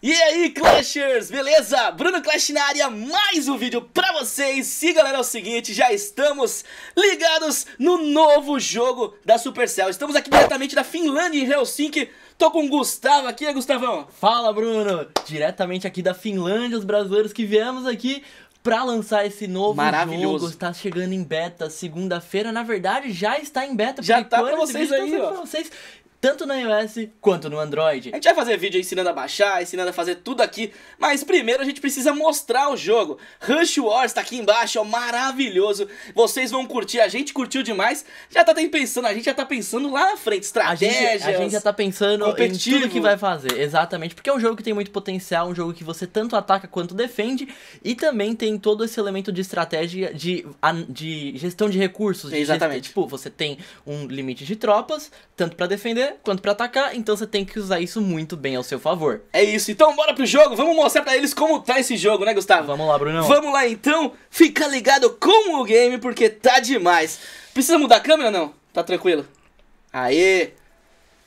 E aí, Clashers, beleza? Bruno Clash na área, mais um vídeo pra vocês. E galera, é o seguinte, já estamos ligados no novo jogo da Supercell. Estamos aqui diretamente da Finlândia, em Helsinki. Tô com o Gustavo aqui, é Gustavão? Fala, Bruno! Diretamente aqui da Finlândia, os brasileiros que viemos aqui pra lançar esse novo Maravilhoso. jogo. Está chegando em beta segunda-feira. Na verdade, já está em beta. Já porque tá esse vocês tá aí, saindo ó. vocês, tanto no iOS quanto no Android. A gente vai fazer vídeo ensinando a baixar, ensinando a fazer tudo aqui, mas primeiro a gente precisa mostrar o jogo. Rush Wars tá aqui embaixo, ó, maravilhoso. Vocês vão curtir, a gente curtiu demais. Já tá pensando, a gente já tá pensando lá na frente, A gente, estratégias. a gente já tá pensando em tudo que vai fazer, exatamente, porque é um jogo que tem muito potencial, um jogo que você tanto ataca quanto defende, e também tem todo esse elemento de estratégia, de, de gestão de recursos. de Exatamente. gest- tipo, você tem um limite de tropas, tanto pra defender quanto pra atacar, então você tem que usar isso muito bem ao seu favor. É isso, então bora pro jogo, vamos mostrar pra eles como tá esse jogo, né, Gustavo? Vamos lá, Brunão. Vamos lá então, fica ligado com o game porque tá demais. Precisa mudar a câmera ou não? Tá tranquilo? Aê!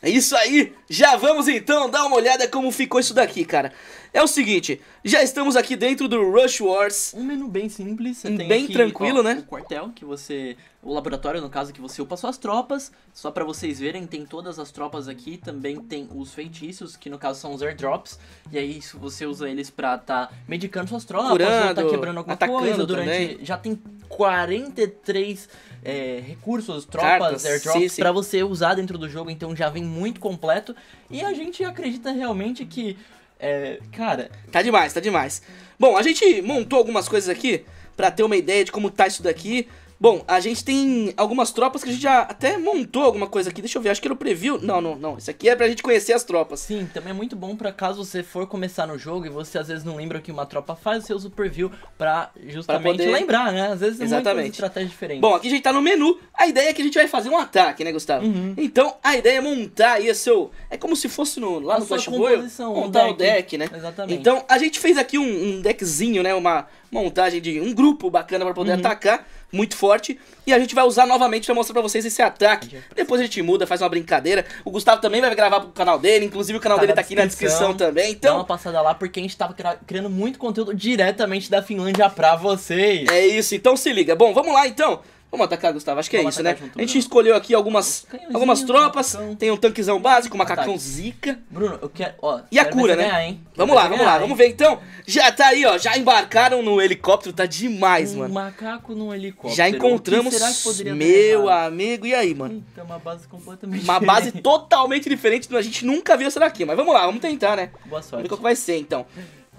É isso aí! Já vamos então dar uma olhada como ficou isso daqui, cara. É o seguinte, já estamos aqui dentro do Rush Wars. Um menu bem simples, você tem bem aqui, tranquilo, ó, né? O quartel, que você. O laboratório, no caso, que você upa suas tropas. Só pra vocês verem, tem todas as tropas aqui. Também tem os feitiços, que no caso são os airdrops. E aí isso você usa eles pra tá medicando suas tropas, ou Curando, tá quebrando alguma atacando coisa durante. também. Já tem 43 é, recursos, tropas, Cartas, airdrops pra você usar dentro do jogo, então já vem muito completo. E a gente acredita realmente que. É, cara, Tá demais, tá demais. Bom, a gente montou algumas coisas aqui pra ter uma ideia de como tá isso daqui. Bom, a gente tem algumas tropas que a gente já até montou alguma coisa aqui. Deixa eu ver, acho que era o preview. Não, não, não. Isso aqui é pra gente conhecer as tropas. Sim, também é muito bom pra caso você for começar no jogo e você às vezes não lembra o que uma tropa faz, você usa o preview pra justamente poder- lembrar, né? Às vezes tem Exatamente. muitas estratégias diferentes. Bom, aqui a gente tá no menu. A ideia é que a gente vai fazer um ataque, né, Gustavo? Uhum. Então, a ideia é montar aí o seu... É como se fosse no, lá A no Flash Boy, montar o o deck, né? Exatamente. Então, a gente fez aqui um, um deckzinho, né? Uma montagem de um grupo bacana pra Uhum. poder atacar, muito forte. E a gente vai usar novamente pra mostrar pra vocês esse ataque. Depois a gente muda, faz uma brincadeira. O Gustavo também vai gravar pro canal dele, inclusive o canal Tá dele tá aqui na descrição também. Dá Então, uma passada lá porque a gente tava cria- criando muito conteúdo diretamente da Finlândia pra vocês. É isso, então se liga. Bom, vamos lá então. Vamos atacar, Gustavo, acho que é Vamos isso, né? junto, a gente escolheu aqui algumas, algumas tropas. macacão. Tem um tanquezão básico, macacão Ataque. zica. Bruno, eu quero. Ó, E a cura, né? ganhar? Vamos lá, vamos lá, vamos ver então. Já tá aí, ó. Já embarcaram no helicóptero, tá demais, Um mano. macaco num helicóptero. Já encontramos. será que poderia ter Meu amigo, e aí, mano? Eita, uma base completamente Uma base diferente. totalmente diferente do que a gente nunca viu essa daqui. Mas vamos lá, vamos tentar, né? Boa Vamos sorte. ver qual que vai ser então.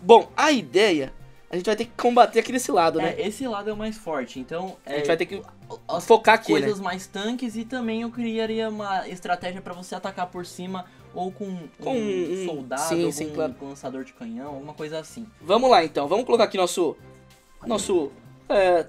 Bom, a ideia. A gente vai ter que combater aqui desse lado, né? É, esse lado é o mais forte, então A é, gente vai ter que as focar aqui, né? coisas mais tanques e também eu criaria uma estratégia pra você atacar por cima ou com um, Com um- soldado, sim, ou sim, com claro. um lançador de canhão, alguma coisa assim. Vamos lá então, vamos colocar aqui nosso. Nosso. É,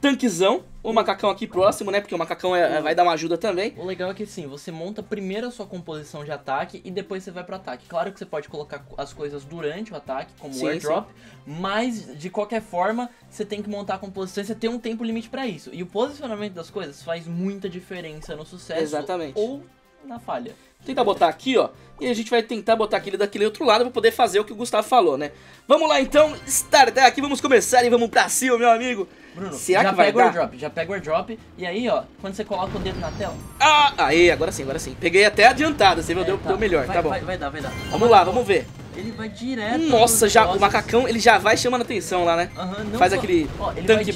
tanquezão. O macacão aqui próximo, né? Porque o macacão é- é- vai dar uma ajuda também. O legal é que assim, você monta primeiro a sua composição de ataque e depois você vai pro ataque. Claro que você pode colocar as coisas durante o ataque, como Sim, o airdrop, mas de qualquer forma, você tem que montar a composição e você tem um tempo limite pra isso. E o posicionamento das coisas faz muita diferença no sucesso Exatamente. ou na falha. Tentar botar aqui, ó. E a gente vai tentar botar aquele daquele outro lado pra poder fazer o que o Gustavo falou, né? Vamos lá então, startar aqui, vamos começar e vamos pra cima, meu amigo. Bruno, Será já que vai pega dar? o airdrop, já pega o airdrop e aí, ó, quando você coloca o dedo na tela, Ah, aí, agora sim, agora sim. Peguei até adiantado, você viu? é, deu, tá, deu melhor, vai, tá bom. Vai, vai dar, vai dar. Vamos lá, vamos ver. Ele vai direto. Nossa, nos já, o macacão, ele já vai chamando atenção lá, né? Aham, não faz só- aquele ó, tanque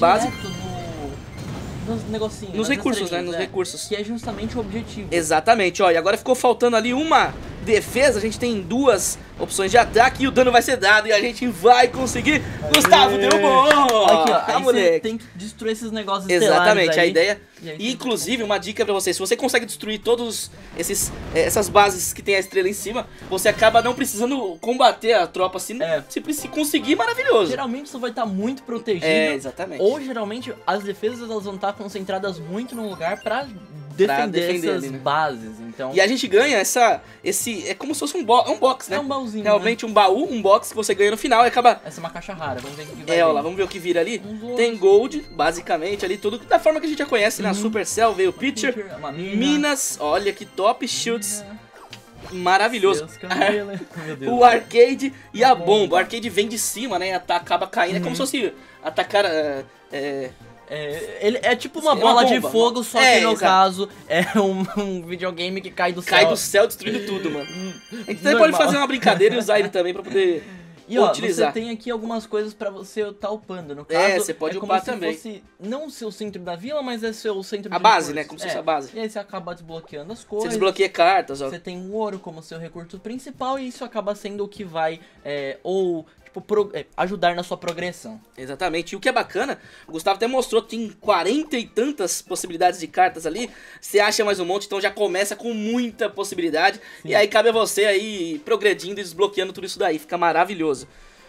No, nos negocinhos. Nos recursos, né? Nos é, recursos. Que é justamente o objetivo. Exatamente, ó. E agora ficou faltando ali uma defesa. A gente tem duas opções de ataque e o dano vai ser dado. E a gente vai conseguir. Gustavo, deu bom! Aqui, ó, Ah, aí você moleque. tem que destruir esses negócios Exatamente, estelares a aí. ideia. E aí inclusive, uma dica pra você: se você consegue destruir todos esses eh, essas bases que tem a estrela em cima, você acaba não precisando combater a tropa assim. É. Se, se conseguir, maravilhoso. Geralmente você vai estar muito protegido. É, exatamente. Ou geralmente as defesas elas vão estar concentradas muito num lugar pra defender, defender essas ali, né? bases. Então, E a gente ganha essa. Esse. É como se fosse um, bo é um box, né? é um baúzinho. Realmente um baú, um box que você ganha no final e acaba. Né? Essa é uma caixa rara, vamos ver o que vai É, vir. lá, vamos ver o que vira ali. Outros. Tem gold, basicamente, ali, tudo da forma que a gente já conhece, na Uhum. Supercell, veio Pitcher, Uma mina. Minas, olha que top, Shields. maravilhoso. Deus. O arcade e a Bomba. O arcade vem de cima, né? Acaba caindo. É como se fosse atacar. é, é, É, ele é tipo uma É uma bola de fogo, só É, que no exato. caso é um, um videogame que cai do cai céu. do céu destruindo tudo, mano. A gente até Normal. pode fazer uma brincadeira e usar ele também pra poder E ó, utilizar. você tem aqui algumas coisas pra você estar upando. No É, caso, você pode é como upar se também. fosse não o seu centro da vila, mas é seu centro A base, recursos. né? Como se fosse É. a base. E aí você acaba desbloqueando as Você coisas. desbloqueia cartas, ó. Você tem o ouro como seu recurso principal e isso acaba sendo o que vai é, ou tipo pro- é, ajudar na sua progressão. Exatamente. E o que é bacana, o Gustavo até mostrou, tem 40 e tantas possibilidades de cartas ali. Você acha mais um monte, então já começa com muita possibilidade. E aí cabe a você aí progredindo e desbloqueando tudo isso daí. Fica maravilhoso.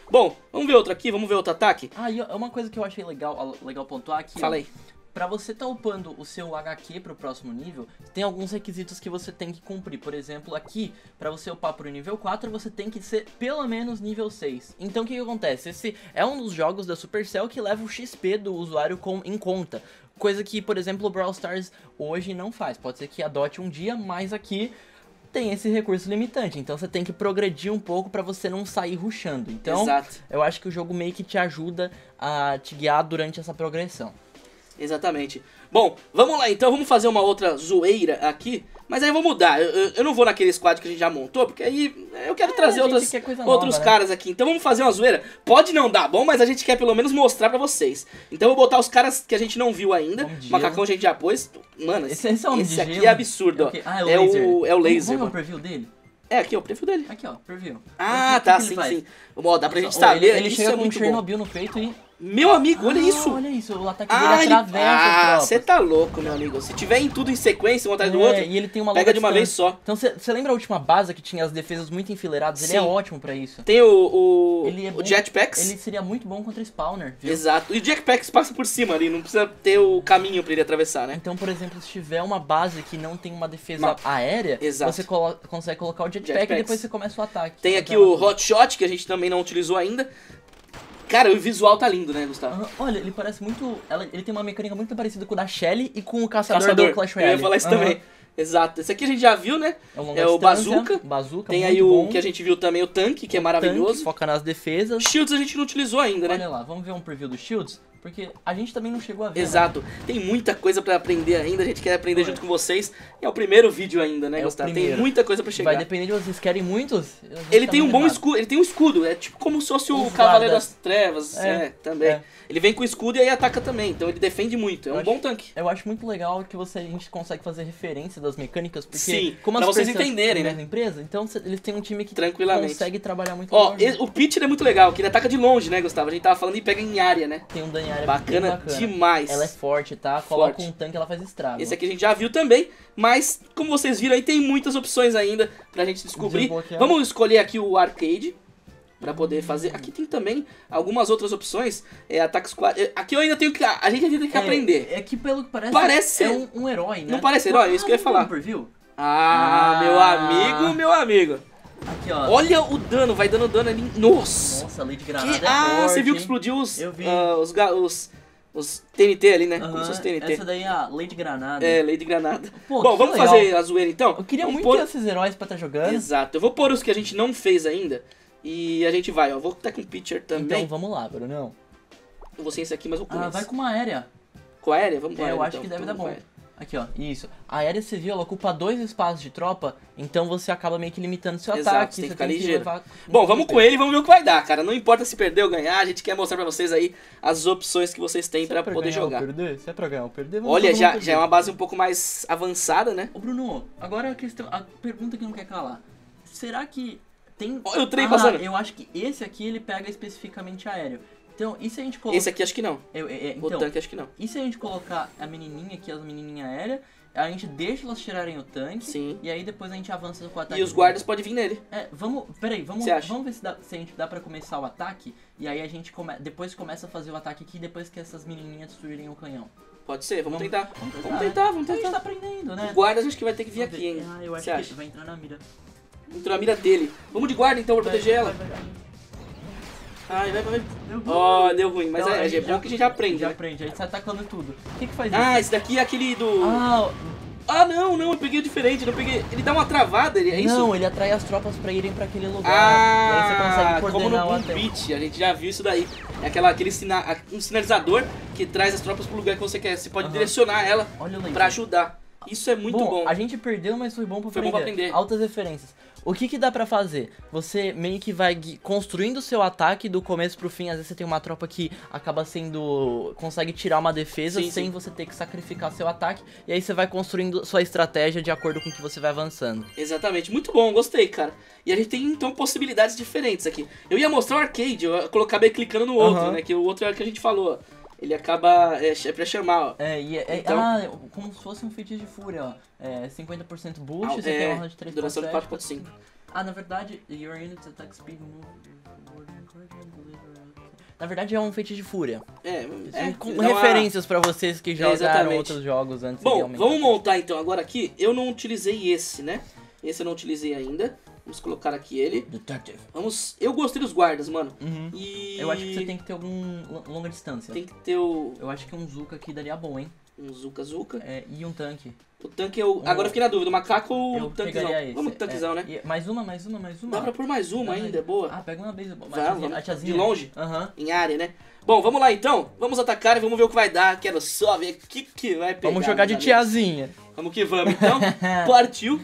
Bom, vamos ver outro aqui, vamos ver outro ataque? Ah, e ó, uma coisa que eu achei legal, legal pontuar aqui. Fala ó, Pra você tá upando o seu HQ pro próximo nível, tem alguns requisitos que você tem que cumprir. Por exemplo, aqui, pra você upar pro nível 4, você tem que ser pelo menos nível 6. Então o que, que acontece? Esse é um dos jogos da Supercell que leva o XP do usuário com, em conta. Coisa que, por exemplo, o Brawl Stars hoje não faz. Pode ser que adote um dia, mas aqui tem esse recurso limitante. Então você tem que progredir um pouco pra você não sair rushando. Então, Exato. eu acho que o jogo meio que te ajuda a te guiar durante essa progressão. Exatamente. Bom, vamos lá então, vamos fazer uma outra zoeira aqui. Mas aí eu vou mudar. Eu, eu- eu não vou naquele squad que a gente já montou, porque aí eu quero É, trazer outras, quer outros nova, né? caras aqui. Então vamos fazer uma zoeira. Pode não dar bom, mas a gente quer pelo menos mostrar pra vocês. Então eu vou botar os caras que a gente não viu ainda. Macacão a gente já pôs. Mano, Esse, esse é de aqui gelo. é absurdo, quê? Ah, é o é laser. o, é o laser, Vamos ver o mano. preview dele? É, aqui, ó, o preview dele. Aqui, ó, preview. Ah, tá, sim, sim. Ó, dá pra gente saber. Ele, ele chega é com um muito bom. Chernobyl no peito e... Meu amigo, olha Ah, isso. Olha isso, o ataque dele Ah, ele... atravessa ah as você tá louco, meu amigo. Se tiver em tudo em sequência, um atrás do É, outro, e ele tem uma pega de uma vez só. Então você lembra a última base que tinha as defesas muito enfileiradas? Ele Sim. é ótimo pra isso. Tem o, o, Ele é o bom- Jetpacks. Ele seria muito bom contra spawner, viu? Exato. E o Jetpacks passa por cima ali, não precisa ter o caminho pra ele atravessar, né? Então, por exemplo, se tiver uma base que não tem uma defesa Uma- aérea, Exato. você colo- consegue colocar o jetpack Jetpacks. e depois você começa o ataque. Tem Então, aqui o Hot Shot, que a gente também não utilizou ainda. Cara, o visual tá lindo, né, Gustavo? Olha, ele parece muito. ela- ele tem uma mecânica muito parecida com o da Shelly e com o caçador, Caçador. do Clash Eu Royale. ia falar isso Aham. também. Exato. Esse aqui a gente já viu, né? É o, É o Bazooka. Bazooka, Tem aí o bom. que a gente viu também, o tanque, que é Tanque, maravilhoso. foca nas defesas. Shields a gente não utilizou ainda, né? Olha lá, vamos ver um preview dos Shields? Porque a gente também não chegou a ver. né? Exato. Tem muita coisa pra aprender ainda, a gente quer aprender junto com vocês. E é o primeiro vídeo ainda, né, É Gustavo? Tem muita coisa pra chegar. Vai depender de vocês querem muitos. Ele tá tem um bom escudo, ele tem um escudo, é tipo como se fosse o Cavaleiro das Trevas, é, É, também. é. Ele vem com o escudo e aí ataca também, então ele defende muito, é Eu um acho- bom tanque. Eu acho muito legal que você, a gente consegue fazer referência das mecânicas, porque Sim, como pra as vocês Supercell entenderem, né? empresa, então eles têm um time que Tranquilamente. consegue trabalhar muito Ó, e- junto. o Pitcher é muito legal, que ele ataca de longe, né, Gustavo? A gente tava falando e pega em área, né? Tem um Bem Bacana, bacana. demais. Ela é forte, tá? Coloca Forte. um tanque, ela faz estrago. Esse aqui a gente já viu também, mas como vocês viram aí, tem muitas opções ainda pra gente descobrir. Vamos escolher aqui o arcade pra poder fazer. Aqui tem também algumas outras opções, é ataque squad. é, Aqui eu ainda tenho que a gente ainda tem que É, aprender. É que pelo que parece, Parece é ser- um, um herói, né? Não parece herói? É isso que eu ia Ah, falar. Ah, Ah. meu amigo, meu amigo. Aqui, ó. Olha o dano, vai dando dano ali. Nossa. Nossa, lei de Que- granada é ah, forte, você viu que hein? explodiu os, Eu vi. ah, os, os, os TNT ali, né? Como Aham, se fosse TNT. Essa daí é a lei de granada. É, lei de granada. Pô, Bom, que vamos legal. fazer a zoeira então? Eu queria Vamos muito pôr- esses heróis pra estar jogando. Exato. Eu vou pôr os que a gente não fez ainda. E a gente vai, ó. Vou estar com o pitcher também. Então vamos lá, Brunão. Eu vou sem esse aqui, mas vou com Ah, esse. vai com uma aérea. Com a aérea? Vamos com a É, aérea. eu acho então. que deve Então dar bom. Aqui, ó, isso. A aérea civil, ela ocupa dois espaços de tropa, então você acaba meio que limitando seu Exato, ataque. você tem que ficar ligeiro. levar Bom, vamos com ele e vamos ver o que vai dar, cara. Não importa se perder ou ganhar, a gente quer mostrar pra vocês aí as opções que vocês têm é pra poder ganhar ou jogar. perder, se é pra ganhar ou perder, vamos Olha, já, já é uma base um pouco mais avançada, né? Ô Bruno, agora a questão, a pergunta que não quer calar. Será que tem... Olha o trem ah, passando. eu acho que esse aqui ele pega especificamente aéreo. Então, e se a gente colocar... Esse aqui acho que não. Eu- é- é, O então, tanque acho que não. e se a gente colocar a menininha aqui, as menininhas aéreas, a gente deixa elas tirarem o tanque, Sim. e aí depois a gente avança com o ataque. E os guardas podem vir nele. É, vamos, peraí, vamos, vamos ver se, dá, se a gente dá pra começar o ataque, e aí a gente come, depois começa a fazer o ataque aqui, depois que essas menininhas destruírem o canhão. Pode ser, vamos tentar. Vamos tentar, Vamos né? tentar, vamos A gente tá tentar. aprendendo, né? Os guardas acho que vai ter que vir Vamos aqui, ver. hein? Ah, eu acho que vai entrar na mira. Entrou a mira dele. Vamos de guarda então pra proteger ela. Vai, vai, vai. Ai, vai, vai. Ó, deu ruim, mas Então, é, é bom que a gente aprende. Já né? aprende, a gente sai atacando tudo. O que que faz isso? Ah, esse daqui é aquele do. Ah, Ah, não, não, eu peguei o diferente, não peguei. Ele dá uma travada, ele, é isso? Não, ele atrai as tropas pra irem pra aquele lugar. e aí você Ah, consegue como no Boom. Beat, a gente já viu isso daí. É aquela, aquele sina um sinalizador que traz as tropas pro lugar que você quer. Você pode direcionar ela Olha pra ajudar. Isso é muito bom. A gente perdeu, mas foi bom pra Foi aprender. bom pra aprender. Altas referências. O que que dá pra fazer? Você meio que vai construindo o seu ataque do começo pro fim. Às vezes você tem uma tropa que acaba sendo... Consegue tirar uma defesa Sim, sem sim. você ter que sacrificar seu ataque. E aí você vai construindo sua estratégia de acordo com o que você vai avançando. Exatamente, muito bom, gostei, cara. E a gente tem então possibilidades diferentes aqui. Eu ia mostrar o arcade, eu colo- acabei clicando no outro, Aham. né? Que o outro é o que a gente falou. Ele acaba. É, é pra chamar, ó. É, e é, é- Então- ah, como se fosse um feitiço de fúria, ó. É 50% boost, Ah, você é, tem uma de 3.7. duração de 4.5. Ah, na verdade, your unit's attack speed. Na verdade é um feitiço de fúria. É, é com dá uma- referências pra vocês que jogaram exatamente. outros jogos antes Bom, vamos montar então agora aqui. Eu não utilizei esse, né? Esse eu não utilizei ainda. Vamos colocar aqui ele. Detective. Vamos. Eu gostei dos guardas, mano. Uhum. E. Eu acho que você tem que ter algum lo- longa distância. Tem que ter o. Eu acho que um Zuka aqui daria bom, hein? Um Zuka Zuka. É, e um tanque. O tanque eu. Agora eu fiquei na dúvida, o macaco ou eu o tanquezão? Vamos com o tanquezão, é. né? Mais uma, mais uma, mais uma. Dá pra pôr mais uma Dá ainda, mais- é boa. Ah, pega uma a tiazinha. De longe? Aham. Em área, né? Bom, vamos lá então. Vamos atacar e vamos ver o que vai dar. Quero só ver o que, que vai pegar. Vamos jogar de amigos. tiazinha. Vamos que vamos então. Partiu.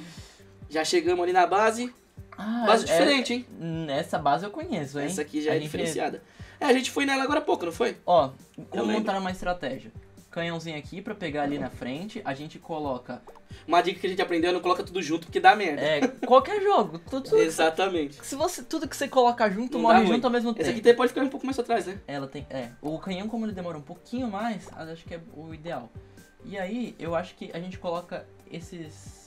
Já chegamos ali na base. Ah, Base é- diferente, hein? Nessa base eu conheço, hein? Essa aqui já A é gente- diferenciada. É, a gente foi nela agora há pouco, não foi? Ó, como montar uma estratégia? Canhãozinho aqui pra pegar ali na frente, a gente coloca. Uma dica que a gente aprendeu é não coloca tudo junto porque dá merda. É, qualquer jogo. Tudo, tudo- Exatamente. se você, tudo que você coloca junto, Não morre ruim. junto ao mesmo tempo. aqui até pode ficar um pouco mais atrás, né? Ela tem. É, o canhão, como ele demora um pouquinho mais, acho que é o ideal. E aí, eu acho que a gente coloca esses.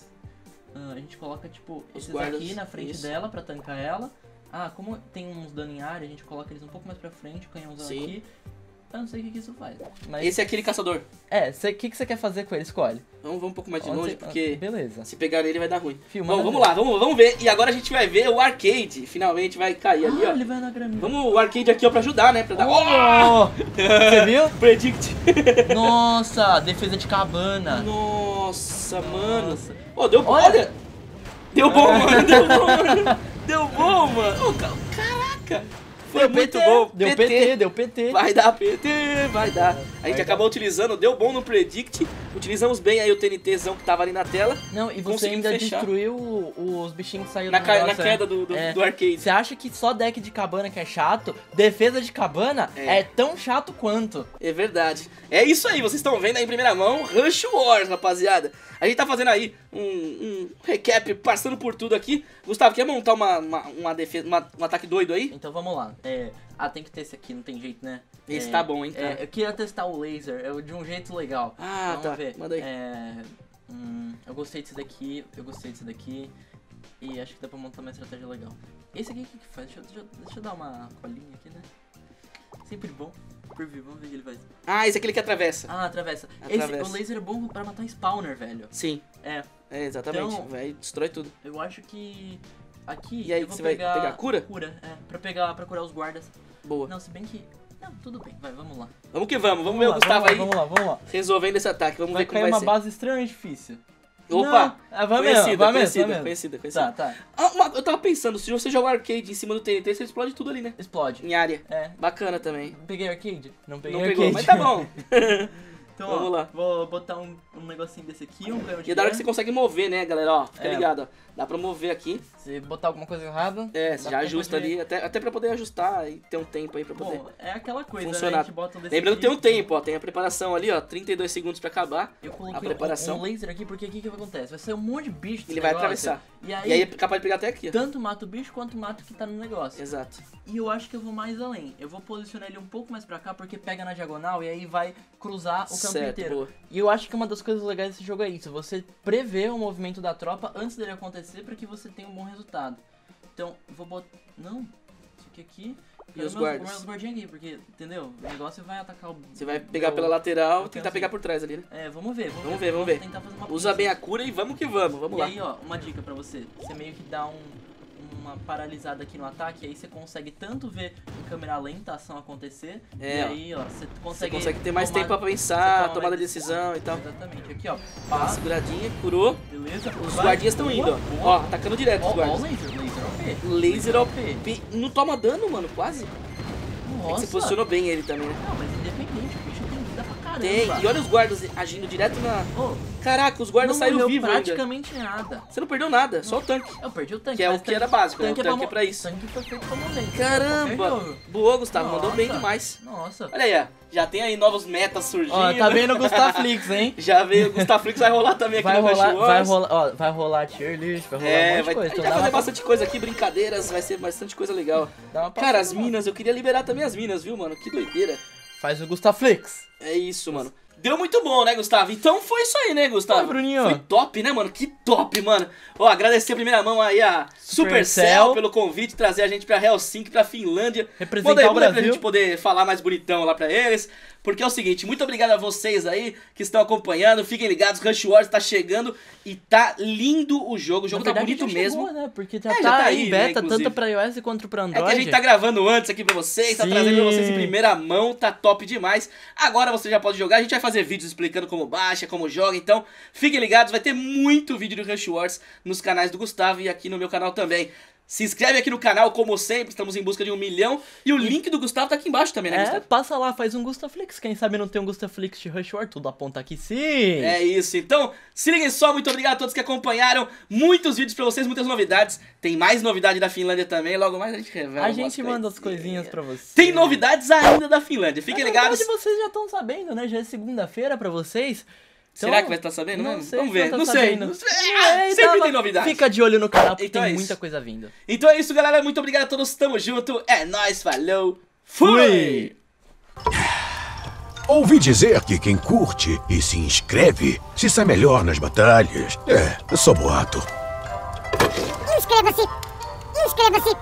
Ah, a gente coloca, tipo, Os esses guardas, aqui na frente isso. dela pra tancar ela. Ah, como tem uns dano em área, a gente coloca eles um pouco mais pra frente, o canhãozão Sim. aqui. Eu não sei o que, que isso faz. Mas. Esse é aquele caçador. É, o que, que você quer fazer com ele? Escolhe. Vamos, vamos um pouco mais de Onde longe, você- porque Beleza. se pegar ele vai dar ruim. Fio, Bom, vamos ver. lá, vamos, vamos ver. E agora a gente vai ver o arcade. Finalmente vai cair ali, Ah, ó. ele vai na graminha. Vamos o arcade aqui, ó, pra ajudar, né? Pra dar. Oh! Você viu? Predict. Nossa, defesa de cabana. Nossa, mano. Nossa. Ô, deu bom. Olha. Olha. Deu bom, mano. Deu bom, mano. Deu bom, mano. Caraca. Foi muito PT, bom. Deu PT, deu PT. Vai dar PT, vai dar. A gente Vai acabou utilizando, deu bom no Predict. Utilizamos bem aí o TNTzão que tava ali na tela. Não, e você ainda fechar. destruiu os bichinhos que saíram Na, ca- na negócio, queda é. do, do, É. do arcade. Você acha que só deck de cabana que é chato? Defesa de cabana É. é, tão chato quanto. É verdade. É isso aí, vocês estão vendo aí em primeira mão Rush Wars, rapaziada. A gente tá fazendo aí um, um recap, passando por tudo aqui. Gustavo, quer montar uma, uma, uma defesa, uma- um ataque doido aí? Então vamos lá. É, ah, tem que ter esse aqui, não tem jeito, né? Esse É, tá bom, hein, é, eu queria testar o laser é, de um jeito legal. Ah, Vamos tá. ver. Manda aí. É, hum, eu gostei desse daqui, eu gostei desse daqui. E acho que dá pra montar uma estratégia legal. Esse aqui o que, que faz? Deixa, eu- deixa, eu- deixa eu dar uma colinha aqui, né? Sempre bom. Preview, vamos ver o que ele faz. Ah, esse é aquele que atravessa. Ah, atravessa. Atravessa. Esse, o laser é bom pra matar spawner, velho. Sim. É, É, exatamente. Então- Vai, destrói tudo. eu acho que aqui E aí, você vai pegar... pegar cura? Cura, é. Pra pegar, pra curar os guardas. Boa. Não, se bem que... Não, tudo bem, vai, vamos lá. Vamos que vamos. Vamos ver o Gustavo aí Vamos lá, vamos lá. resolvendo esse ataque. Vamos Vai ver como cair vai uma ser. base extremamente difícil. Opa! Não, é, vai conhecida, mesmo, vai conhecida, vai mesmo. conhecida, conhecida. Tá, tá. Ah, uma- eu tava pensando, se você jogar arcade em cima do TNT, você explode tudo ali, né? Explode. Em área. É. Bacana também. Peguei arcade? Não peguei Não arcade. pegou, mas tá bom. Então, Vamos ó, lá. Vou botar um, um negocinho desse aqui, um canhão de E é da hora que você consegue mover, né, galera? Ó, fica É. ligado, ó. Dá pra mover aqui. Se botar alguma coisa errada... É, você já ajusta poder- ali, até, até pra poder ajustar e ter um tempo aí pra poder. Bom, é aquela coisa, né? funcionar. A gente bota um desse Lembrando que tem um tempo, ó. Tem a preparação ali, ó. 32 segundos pra acabar. Eu a coloquei preparação. um, um laser aqui, porque o que que acontece? Vai sair um monte de bicho Ele vai negócio, atravessar. E aí, E aí é capaz de pegar até aqui, ó. tanto mata o bicho quanto mata o que tá no negócio. Exato. E eu acho que eu vou mais além. Eu vou posicionar ele um pouco mais pra cá, porque pega na diagonal e aí vai cruzar o campo certo, inteiro. boa. E eu acho que uma das coisas legais desse jogo é isso. Você prevê o movimento da tropa antes dele acontecer pra que você tenha um bom resultado. Então, vou botar... Não, isso aqui aqui... E os meus- guardas? meus guardinhas aqui, porque, entendeu? O negócio vai atacar o... Você vai pegar o- pela lateral e tentar pegar por trás ali, né? É, vamos ver, vamos, Vamos ver, vamos ver. tentar fazer uma Usa bem a cura e vamos que vamos. Vamos E lá. aí, ó, uma dica pra você. Você meio que dá um, uma paralisada aqui no ataque, aí você consegue tanto ver em câmera lenta a ação acontecer, É, e aí, ó, você Você consegue... consegue ter mais tomar- tempo pra pensar, toma tomada de mais decisão e tal. Exatamente, aqui ó, Dá uma pá, seguradinha, curou. beleza? Os Vai. guardinhas estão indo, ó. boa. Ó, atacando direto Ó, os guardas. o laser, laser OP. Laser OP. Não toma dano, mano, quase. É Nossa. você posicionou bem ele também, né? Não, mas independente, caramba. Tem. E olha os guardas agindo direto na. Ô, Caraca, os guardas saíram vivos ainda. praticamente nada. Você não perdeu nada, só o tanque. Eu perdi o tanque. Que é o que era básico, né? O tanque é mo- pra isso. Tanque foi feito pra morrer. Caramba! Qualquer jogo. Boa, Gustavo, mandou bem Nossa. demais. Nossa. Olha aí, ó. Já tem aí novos metas surgindo. Ó, tá vendo o Gustaflix, hein? Já veio o Gustaflix, vai rolar também aqui Vai no rolar, Wars. vai rolar, ó, vai rolar tier list, vai rolar um É, monte vai, de coisa. Então vai fazer bastante coisa aqui, brincadeiras, vai ser bastante coisa legal. Cara, as minas, eu queria liberar também as minas, viu, mano? Que doideira. Faz o Gustaflix. É isso, mano. Deu muito bom, né, Gustavo? Então foi isso aí, né, Gustavo? Foi, Bruninho. Foi top, né, mano? Que top, mano. Ó, agradecer a primeira mão aí a Supercell Supercell. pelo convite, trazer a gente pra Helsinki, pra Finlândia. Representar aí, o aí pra Brasil. gente poder falar mais bonitão lá pra eles. Porque é o seguinte, muito obrigado a vocês aí que estão acompanhando. Fiquem ligados, Rush Wars tá chegando e tá lindo o jogo. O jogo tá verdade, bonito já mesmo. chegou, né? Porque já, É, tá, já tá aí, em né, beta, inclusive. tanto pra iOS quanto pra É Android. que a gente tá gravando antes aqui pra vocês, tá Sim. trazendo pra vocês em primeira mão, tá top demais. Agora você já pode jogar, a gente vai fazer vídeos explicando como baixa, como joga, então fiquem ligados, vai ter muito vídeo do Rush Wars nos canais do Gustavo e aqui no meu canal também. Se inscreve aqui no canal, como sempre, estamos em busca de um milhão. E o link do Gustavo tá aqui embaixo também, né, É, Gustavo? passa lá, faz um Gustaflix. Quem sabe não tem um Gustaflix de Rush War, tudo aponta aqui sim. É isso, então se liguem só, muito obrigado a todos que acompanharam. Muitos vídeos pra vocês, muitas novidades. Tem mais novidade da Finlândia também, logo mais a gente revela. A gente manda as coisinhas. pra vocês. Tem novidades ainda da Finlândia, fiquem Na ligados. verdade, vocês já estão sabendo, né? Já é segunda-feira pra vocês. Então, Será que vai estar sabendo? Não sei, Vamos se ver, tá não sei. sabendo. Não sei. É, Ah, sempre mas tem novidade. Fica de olho no canal, porque Então tem é muita coisa vindo. Então é isso, galera. Muito obrigado a todos. Tamo junto. É nóis, falou. Fui! Ouvi dizer que quem curte e se inscreve se sai melhor nas batalhas. É, é só boato. Inscreva-se! Inscreva-se!